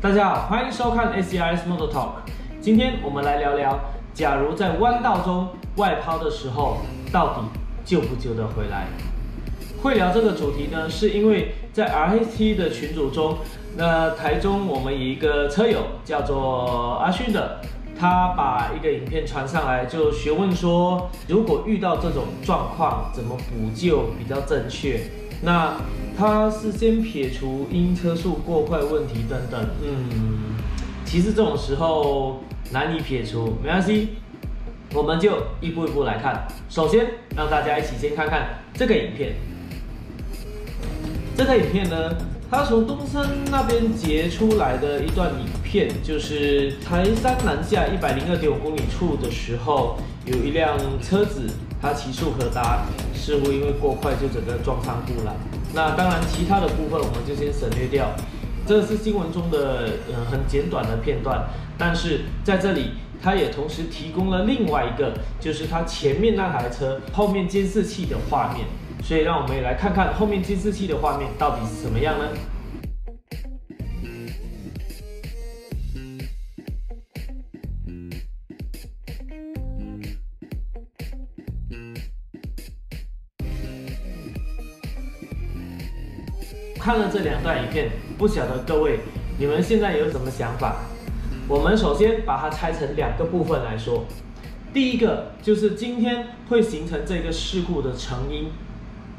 大家好，欢迎收看 SCRS Motor Talk。今天我们来聊聊，假如在弯道中外抛的时候，到底救不救得回来？会聊这个主题呢，是因为在 RHT 的群组中，那台中我们有一个车友叫做阿勋的。他把一个影片传上来，就询问说，如果遇到这种状况，怎么补救比较正确？那他是先撇除因车速过快问题等等，嗯，其实这种时候难以撇除，没关系，我们就一步一步来看。首先，让大家一起先看看这个影片。这个影片呢？它从东山那边截出来的一段影片，就是台山南下一百零二点五公里处的时候，有一辆车子，它骑速可达，似乎因为过快就整个撞上护栏。那当然，其他的部分我们就先省略掉。这是新闻中的嗯很简短的片段，但是在这里，它也同时提供了另外一个，就是它前面那台车后面监视器的画面。所以，让我们也来看看后面监视器的画面到底是什么样呢？看了这两段影片，不晓得各位你们现在有什么想法？我们首先把它拆成两个部分来说。第一个就是今天会形成这个事故的成因。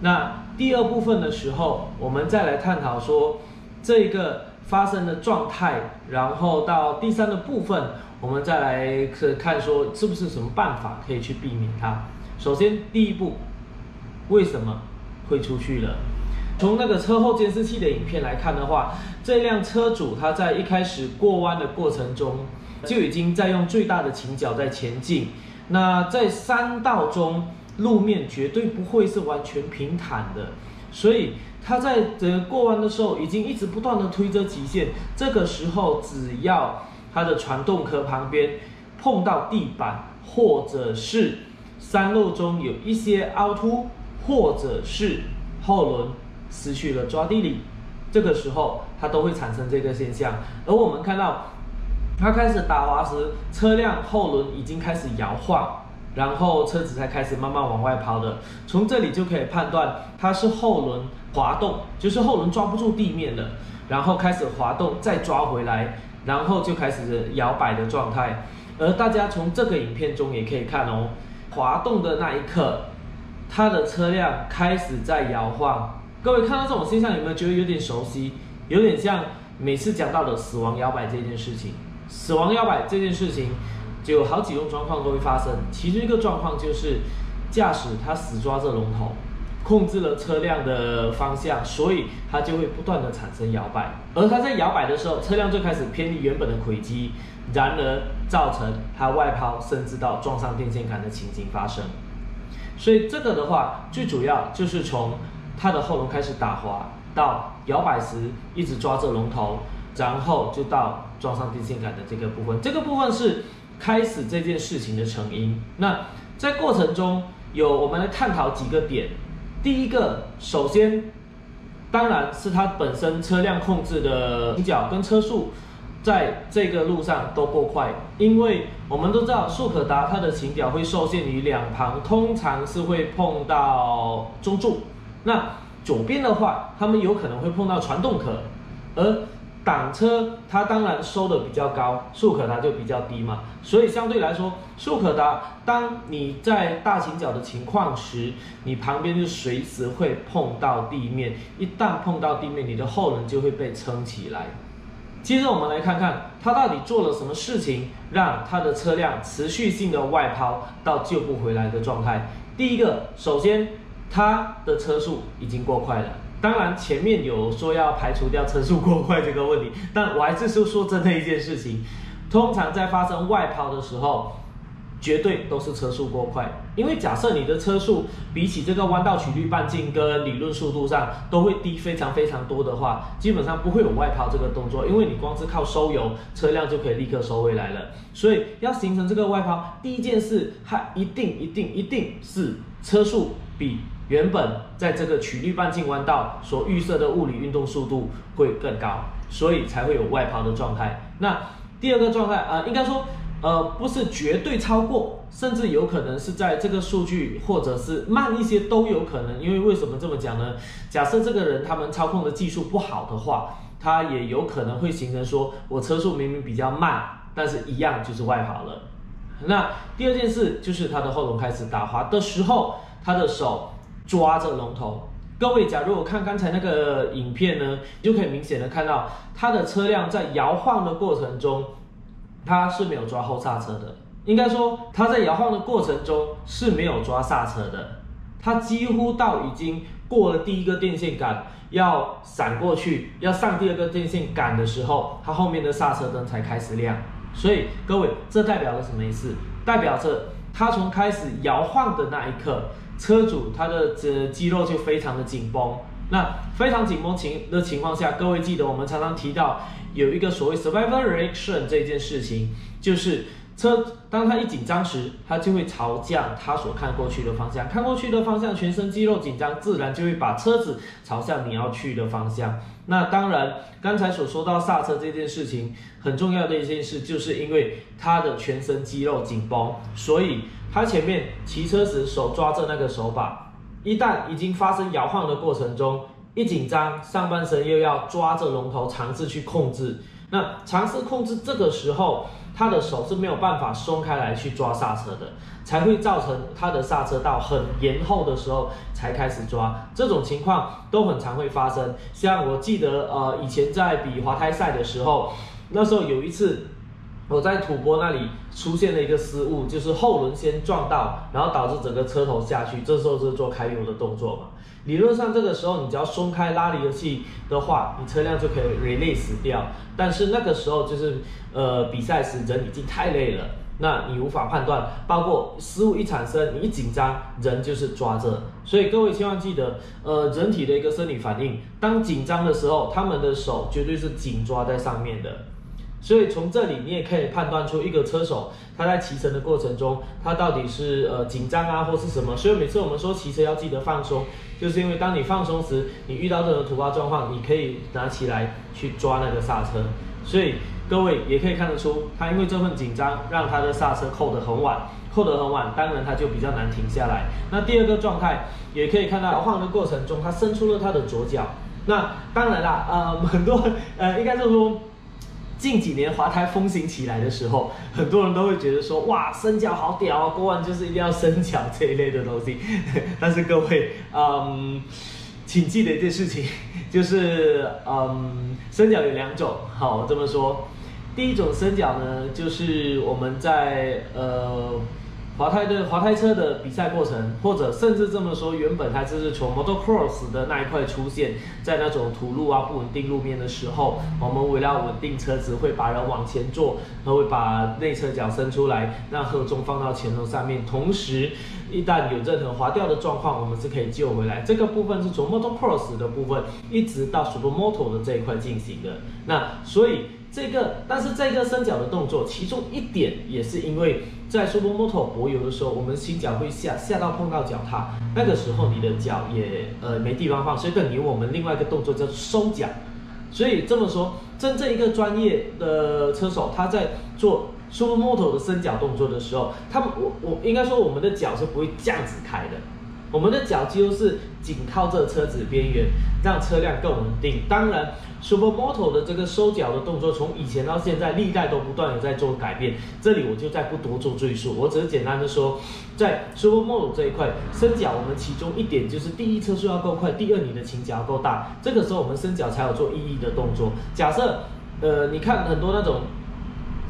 那第二部分的时候，我们再来探讨说这个发生的状态，然后到第三的部分，我们再来看说是不是什么办法可以去避免它。首先第一步，为什么会出去了？从那个车后监视器的影片来看的话，这辆车主他在一开始过弯的过程中就已经在用最大的倾角在前进。那在山道中。路面绝对不会是完全平坦的，所以他在这过弯的时候，已经一直不断的推着极限。这个时候，只要他的传动壳旁边碰到地板，或者是山路中有一些凹凸，或者是后轮失去了抓地力，这个时候它都会产生这个现象。而我们看到，它开始打滑时，车辆后轮已经开始摇晃。然后车子才开始慢慢往外跑的，从这里就可以判断它是后轮滑动，就是后轮抓不住地面了，然后开始滑动再抓回来，然后就开始摇摆的状态。而大家从这个影片中也可以看哦，滑动的那一刻，它的车辆开始在摇晃。各位看到这种现象有没有觉得有点熟悉？有点像每次讲到的死亡摇摆这件事情。死亡摇摆这件事情。就有好几种状况都会发生，其中一个状况就是驾驶他死抓着龙头，控制了车辆的方向，所以它就会不断的产生摇摆，而它在摇摆的时候，车辆就开始偏离原本的轨迹，然而造成它外抛，甚至到撞上电线杆的情景发生。所以这个的话，最主要就是从它的后轮开始打滑，到摇摆时一直抓着龙头，然后就到撞上电线杆的这个部分，这个部分是。开始这件事情的成因，那在过程中有我们来探讨几个点。第一个，首先当然是它本身车辆控制的倾角跟车速，在这个路上都过快，因为我们都知道速可达它的倾角会受限于两旁，通常是会碰到中柱，那左边的话，他们有可能会碰到传动壳，而挡车，它当然收的比较高，速可达就比较低嘛，所以相对来说，速可达，当你在大倾角的情况时，你旁边就随时会碰到地面，一旦碰到地面，你的后轮就会被撑起来。接着我们来看看，他到底做了什么事情，让他的车辆持续性的外抛到救不回来的状态。第一个，首先它的车速已经过快了。当然，前面有说要排除掉车速过快这个问题，但我还是说说真的一件事情。通常在发生外抛的时候，绝对都是车速过快。因为假设你的车速比起这个弯道曲率半径跟理论速度上都会低非常非常多的话，基本上不会有外抛这个动作，因为你光是靠收油，车辆就可以立刻收回来了。所以要形成这个外抛，第一件事，它一定一定一定是车速比原本在这个曲率半径弯道所预设的物理运动速度会更高，所以才会有外抛的状态。那第二个状态啊，应该说。呃，不是绝对超过，甚至有可能是在这个数据，或者是慢一些都有可能。因为为什么这么讲呢？假设这个人他们操控的技术不好的话，他也有可能会形成说，我车速明明比较慢，但是一样就是外跑了。那第二件事就是他的后轮开始打滑的时候，他的手抓着龙头。各位，假如我看刚才那个影片呢，就可以明显的看到他的车辆在摇晃的过程中。他是没有抓后刹车的，应该说他在摇晃的过程中是没有抓刹车的，他几乎到已经过了第一个电线杆，要闪过去，要上第二个电线杆的时候，他后面的刹车灯才开始亮。所以各位，这代表了什么意思？代表着他从开始摇晃的那一刻，车主他的这肌肉就非常的紧绷。那非常紧绷情的情况下，各位记得我们常常提到。有一个所谓 survival reaction 这件事情，就是车当它一紧张时，它就会朝向它所看过去的方向，看过去的方向，全身肌肉紧张，自然就会把车子朝向你要去的方向。那当然，刚才所说到刹车这件事情，很重要的一件事，就是因为它的全身肌肉紧绷，所以它前面骑车时手抓着那个手把，一旦已经发生摇晃的过程中。一紧张，上半身又要抓着龙头尝试去控制，那尝试控制这个时候，他的手是没有办法松开来去抓刹车的，才会造成他的刹车到很延后的时候才开始抓，这种情况都很常会发生。像我记得，呃，以前在比滑胎赛的时候，那时候有一次我在土坡那里出现了一个失误，就是后轮先撞到，然后导致整个车头下去，这时候是做开油的动作嘛。理论上，这个时候你只要松开拉离合器的话，你车辆就可以 release 掉。但是那个时候就是，呃，比赛时人已经太累了，那你无法判断。包括失误一产生，你一紧张，人就是抓着。所以各位千万记得，呃，人体的一个生理反应，当紧张的时候，他们的手绝对是紧抓在上面的。所以从这里你也可以判断出一个车手他在骑乘的过程中，他到底是呃紧张啊，或是什么。所以每次我们说骑车要记得放松，就是因为当你放松时，你遇到任何突发状况，你可以拿起来去抓那个刹车。所以各位也可以看得出，他因为这份紧张，让他的刹车扣得很晚，扣得很晚，当然他就比较难停下来。那第二个状态也可以看到，晃的过程中，他伸出了他的左脚。那当然啦，呃，很多呃，应该是说。近几年滑胎风行起来的时候，很多人都会觉得说，哇，伸脚好屌啊，过完就是一定要伸脚这一类的东西。但是各位，嗯，请记得一件事情，就是，嗯，伸脚有两种。好，我这么说，第一种伸脚呢，就是我们在，呃。滑胎的滑胎车的比赛过程，或者甚至这么说，原本它就是从 motocross 的那一块出现在那种土路啊不稳定路面的时候，我们为了稳定车子，会把人往前坐，然后会把内侧脚伸出来，让荷重放到前头上面，同时一旦有任何滑掉的状况，我们是可以救回来。这个部分是从 motocross 的部分一直到 supermoto 的这一块进行的。那所以。这个，但是这个伸脚的动作，其中一点也是因为在 supermoto 柏油的时候，我们新脚会下下到碰到脚踏，那个时候你的脚也呃没地方放，所以等于我们另外一个动作叫收脚。所以这么说，真正一个专业的车手，他在做 supermoto 的伸脚动作的时候，他们我我应该说我们的脚是不会这样子开的。我们的脚几乎是紧靠着车子边缘，让车辆更稳定。当然，Supermoto 的这个收脚的动作，从以前到现在，历代都不断的在做改变。这里我就再不多做赘述，我只是简单的说，在 Supermoto 这一块，伸脚我们其中一点就是第一车速要够快，第二你的倾角要够大，这个时候我们伸脚才有做意义的动作。假设，呃，你看很多那种。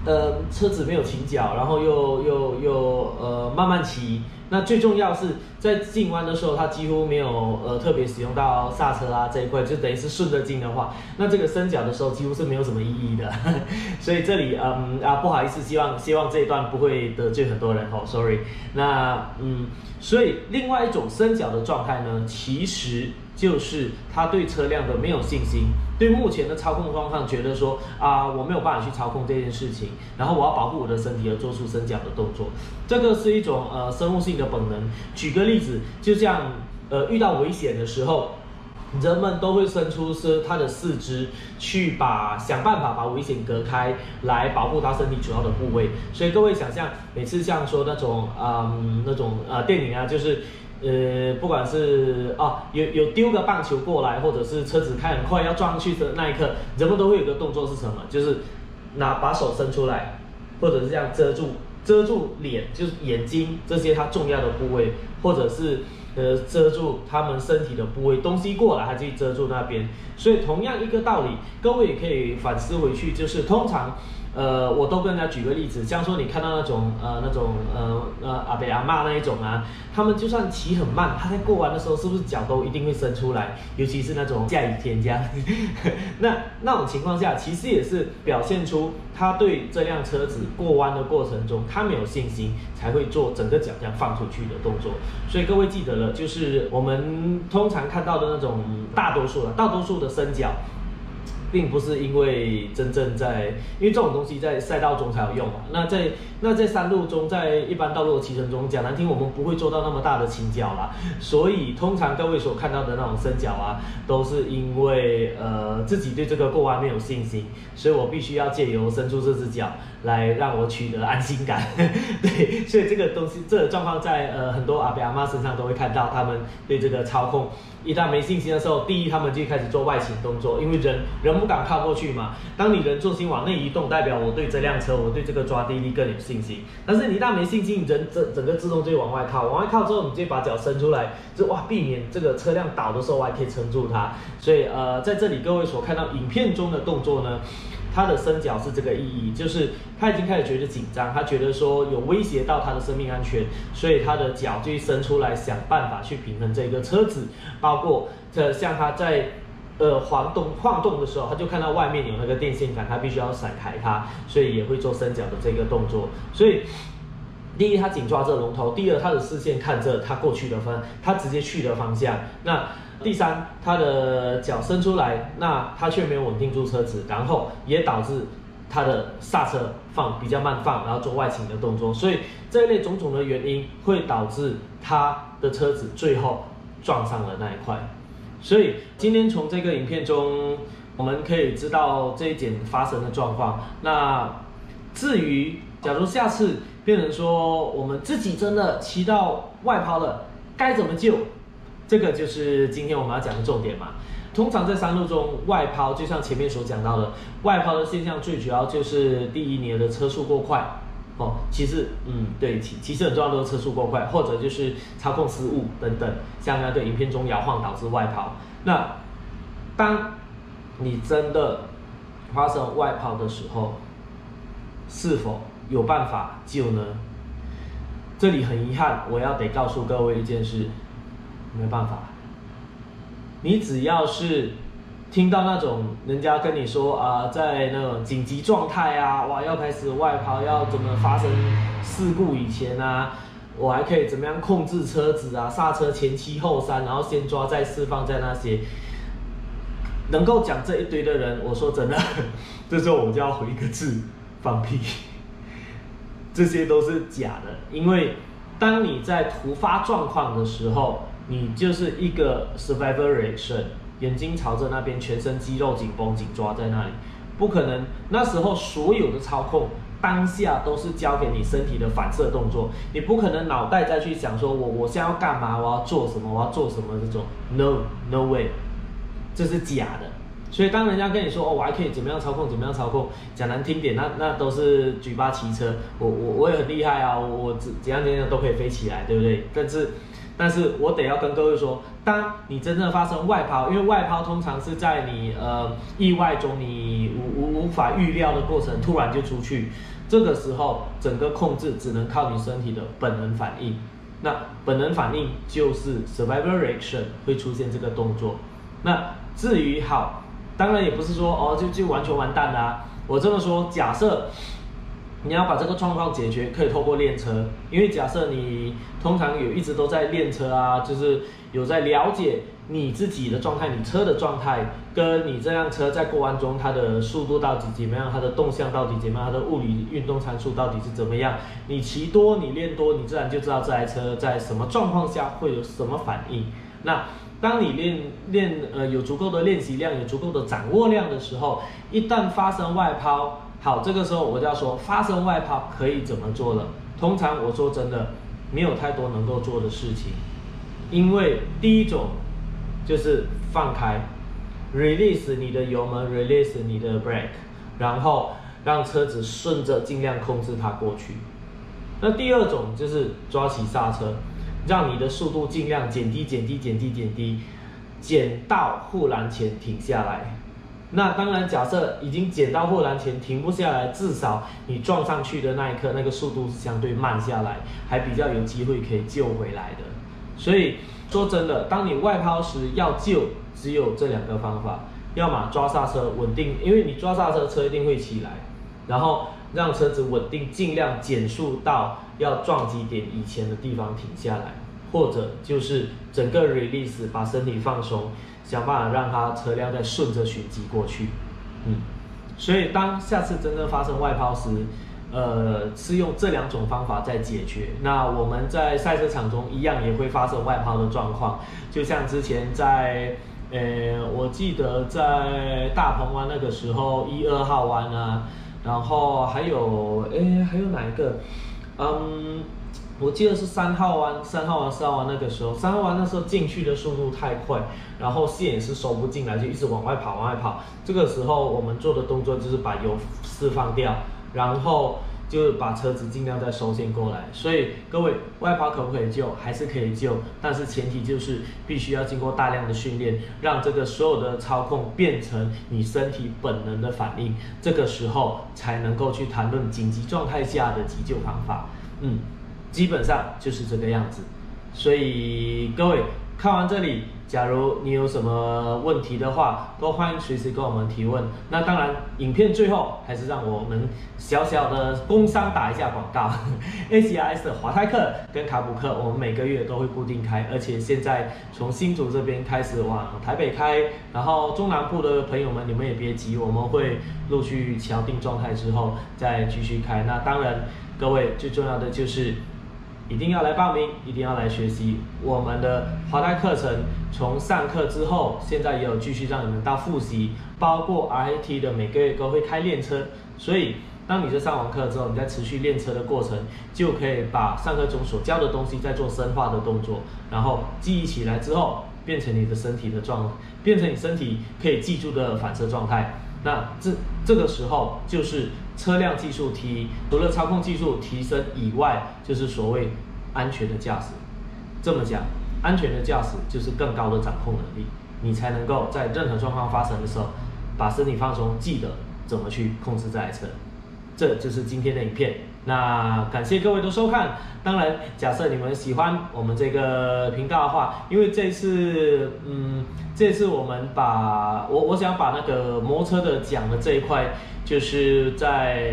呃，车子没有倾角，然后又又又呃慢慢骑。那最重要是在进弯的时候，它几乎没有呃特别使用到刹车啊这一块，就等于是顺着进的话，那这个伸脚的时候几乎是没有什么意义的。所以这里嗯啊不好意思，希望希望这一段不会得罪很多人哦，sorry。那嗯，所以另外一种伸脚的状态呢，其实。就是他对车辆的没有信心，对目前的操控状况觉得说啊，我没有办法去操控这件事情，然后我要保护我的身体而做出伸脚的动作，这个是一种呃生物性的本能。举个例子，就像呃遇到危险的时候。人们都会伸出是他的四肢去把想办法把危险隔开，来保护他身体主要的部位。所以各位想象，每次像说那种嗯那种呃电影啊，就是呃不管是啊有有丢个棒球过来，或者是车子开很快要撞上去的那一刻，人们都会有个动作是什么？就是拿把手伸出来，或者是这样遮住遮住脸，就是眼睛这些它重要的部位，或者是。呃，遮住他们身体的部位，东西过来，他就遮住那边。所以同样一个道理，各位也可以反思回去，就是通常。呃，我都跟人家举个例子，像说你看到那种呃那种呃呃阿伯阿妈那一种啊，他们就算骑很慢，他在过弯的时候是不是脚都一定会伸出来？尤其是那种下雨天这样，那那种情况下，其实也是表现出他对这辆车子过弯的过程中，他没有信心，才会做整个脚这样放出去的动作。所以各位记得了，就是我们通常看到的那种大多数的大多数的伸脚。并不是因为真正在，因为这种东西在赛道中才有用嘛。那在那在山路中，在一般道路的骑乘中，讲难听，我们不会做到那么大的倾角啦。所以通常各位所看到的那种伸脚啊，都是因为呃自己对这个过弯没有信心，所以我必须要借由伸出这只脚来让我取得安心感。对，所以这个东西这个状况在呃很多阿伯阿妈身上都会看到，他们对这个操控。一旦没信心的时候，第一他们就开始做外倾动作，因为人人不敢靠过去嘛。当你人重心往内移动，代表我对这辆车，我对这个抓地力更有信心。但是你一旦没信心，人整整个自动就往外靠，往外靠之后，你就把脚伸出来，就哇，避免这个车辆倒的时候，我还可以撑住它。所以呃，在这里各位所看到影片中的动作呢。他的伸脚是这个意义，就是他已经开始觉得紧张，他觉得说有威胁到他的生命安全，所以他的脚就伸出来想办法去平衡这个车子，包括这像他在呃晃动晃动的时候，他就看到外面有那个电线杆，他必须要闪开它，所以也会做伸脚的这个动作。所以第一，他紧抓着龙头；第二，他的视线看着他过去的方，他直接去的方向。那第三，他的脚伸出来，那他却没有稳定住车子，然后也导致他的刹车放比较慢放，然后做外倾的动作，所以这一类种种的原因会导致他的车子最后撞上了那一块。所以今天从这个影片中，我们可以知道这一点发生的状况。那至于假如下次变成说我们自己真的骑到外抛了，该怎么救？这个就是今天我们要讲的重点嘛。通常在山路中外抛，就像前面所讲到的，外抛的现象最主要就是第一，年的车速过快哦。其实，嗯，对，其其实很重要的是车速过快，或者就是操控失误等等，像那个影片中摇晃导致外抛。那当你真的发生外抛的时候，是否有办法救呢？这里很遗憾，我要得告诉各位一件事。没办法，你只要是听到那种人家跟你说啊，在那种紧急状态啊，哇，要开始外抛，要怎么发生事故以前啊，我还可以怎么样控制车子啊，刹车前七后三，然后先抓再释放在那些，能够讲这一堆的人，我说真的，这时候我就要回一个字，放屁，这些都是假的，因为当你在突发状况的时候。你就是一个 survival reaction，眼睛朝着那边，全身肌肉紧绷紧抓在那里，不可能。那时候所有的操控当下都是交给你身体的反射动作，你不可能脑袋再去想说我我现在要干嘛，我要做什么，我要做什么这种，no no way，这是假的。所以当人家跟你说哦，我还可以怎么样操控，怎么样操控，讲难听点，那那都是举巴骑车，我我我也很厉害啊，我怎怎样怎样都可以飞起来，对不对？但是。但是我得要跟各位说，当你真正发生外抛，因为外抛通常是在你呃意外中，你无无无法预料的过程，突然就出去，这个时候整个控制只能靠你身体的本能反应。那本能反应就是 survival reaction 会出现这个动作。那至于好，当然也不是说哦就就完全完蛋啦。我这么说，假设。你要把这个状况解决，可以透过练车，因为假设你通常有一直都在练车啊，就是有在了解你自己的状态，你车的状态，跟你这辆车在过弯中它的速度到底怎么样，它的动向到底怎么样，它的物理运动参数到底是怎么样，你骑多，你练多，你自然就知道这台车在什么状况下会有什么反应。那当你练练呃有足够的练习量，有足够的掌握量的时候，一旦发生外抛，好，这个时候我就要说发生外抛可以怎么做了。通常我说真的，没有太多能够做的事情，因为第一种就是放开，release 你的油门，release 你的 brake，然后让车子顺着尽量控制它过去。那第二种就是抓起刹车。让你的速度尽量减低、减低、减低、减低，减到护栏前停下来。那当然，假设已经减到护栏前停不下来，至少你撞上去的那一刻，那个速度是相对慢下来，还比较有机会可以救回来的。所以说真的，当你外抛时要救，只有这两个方法：要么抓刹车稳定，因为你抓刹车，车一定会起来，然后让车子稳定，尽量减速到。要撞击点以前的地方停下来，或者就是整个 release 把身体放松，想办法让它车辆再顺着旋击过去。嗯，所以当下次真正发生外抛时，呃，是用这两种方法在解决。那我们在赛车场中一样也会发生外抛的状况，就像之前在，呃，我记得在大鹏湾那个时候一二号弯啊，然后还有，哎，还有哪一个？嗯，我记得是三号弯，三号弯、四号弯那个时候，三号弯那时候进去的速度太快，然后线也是收不进来，就一直往外跑，往外跑。这个时候我们做的动作就是把油释放掉，然后就把车子尽量再收线过来。所以各位，外跑可不可以救？还是可以救，但是前提就是必须要经过大量的训练，让这个所有的操控变成你身体本能的反应，这个时候才能够去谈论紧急状态下的急救方法。嗯，基本上就是这个样子，所以各位看完这里，假如你有什么问题的话，都欢迎随时跟我们提问。那当然，影片最后还是让我们小小的工商打一下广告。A C R S 的华泰克跟卡普克，我们每个月都会固定开，而且现在从新竹这边开始往台北开，然后中南部的朋友们，你们也别急，我们会陆续敲定状态之后再继续开。那当然。各位最重要的就是一定要来报名，一定要来学习我们的华泰课程。从上课之后，现在也有继续让你们到复习，包括 RAT 的每个月都会开练车。所以，当你在上完课之后，你在持续练车的过程，就可以把上课中所教的东西再做深化的动作，然后记忆起来之后，变成你的身体的状，变成你身体可以记住的反射状态。那这这个时候就是车辆技术提，除了操控技术提升以外，就是所谓安全的驾驶。这么讲，安全的驾驶就是更高的掌控能力，你才能够在任何状况发生的时候，把身体放松，记得怎么去控制这台车。这就是今天的影片。那感谢各位的收看。当然，假设你们喜欢我们这个频道的话，因为这次，嗯，这次我们把我我想把那个摩托车的讲的这一块，就是在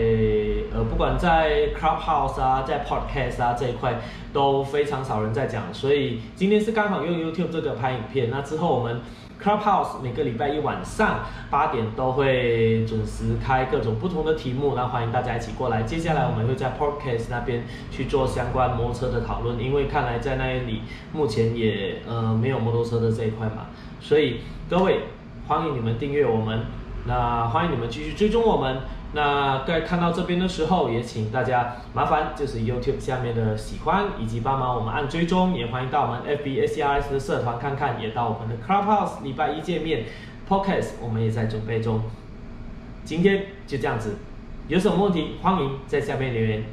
呃，不管在 Clubhouse 啊，在 Podcast 啊这一块都非常少人在讲，所以今天是刚好用 YouTube 这个拍影片。那之后我们。Clubhouse 每个礼拜一晚上八点都会准时开各种不同的题目，那欢迎大家一起过来。接下来我们会在 Podcast 那边去做相关摩托车的讨论，因为看来在那里目前也呃没有摩托车的这一块嘛，所以各位欢迎你们订阅我们，那欢迎你们继续追踪我们。那在看到这边的时候，也请大家麻烦就是 YouTube 下面的喜欢，以及帮忙我们按追踪，也欢迎到我们 FB SCRS 的社团看看，也到我们的 Clubhouse 礼拜一见面，Podcast 我们也在准备中。今天就这样子，有什么问题欢迎在下面留言，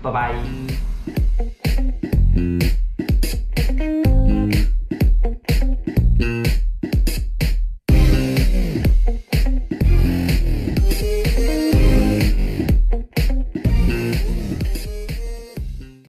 拜拜。